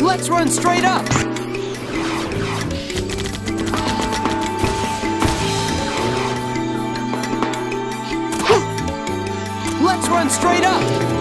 Let's run straight up. Let's run straight up.